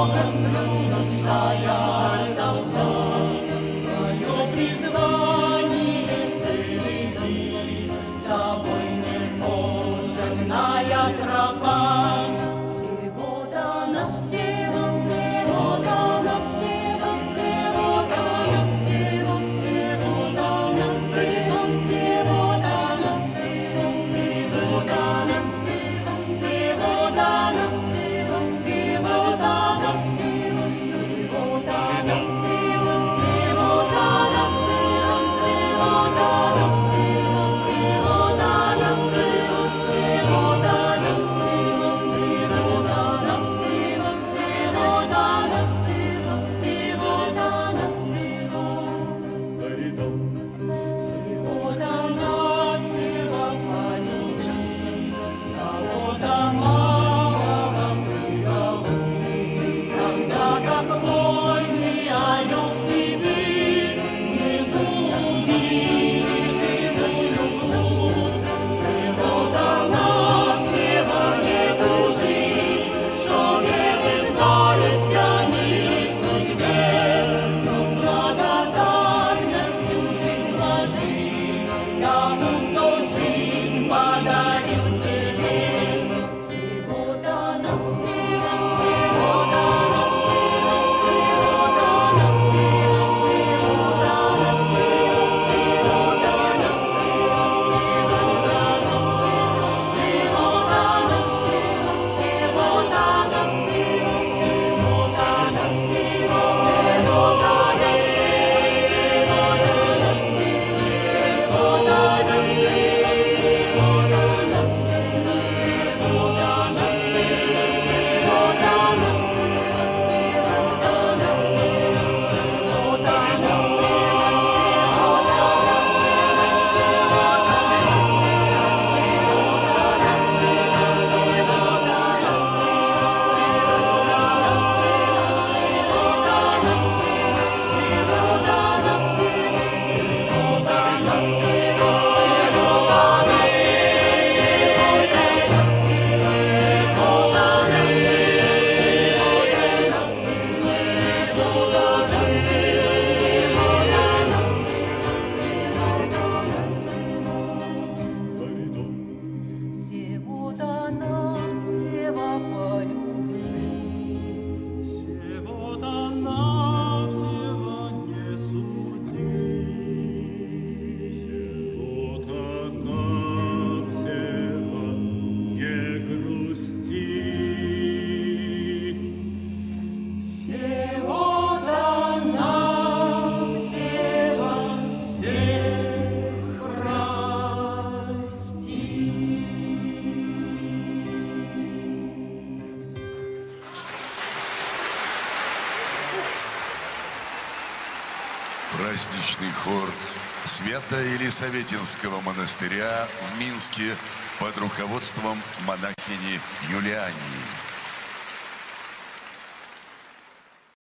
all that's праздничный хор Свято-Елисаветинского монастыря в Минске под руководством монахини Юлиании.